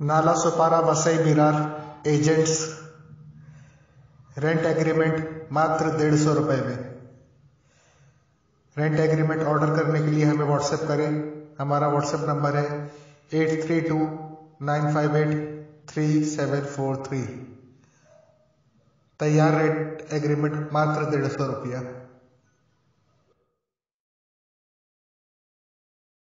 नाला सुपारा वसई बिरार agents rent agreement मात्र डेढ़ सौ रुपए में। रेंट एग्रीमेंट ऑर्डर करने के लिए हमें व्हाट्सएप करें। हमारा व्हाट्सएप नंबर है eight three two nine five eight three seven four three. तैयार रेंट एग्रीमेंट मात्र डेढ़ सौ रुपया।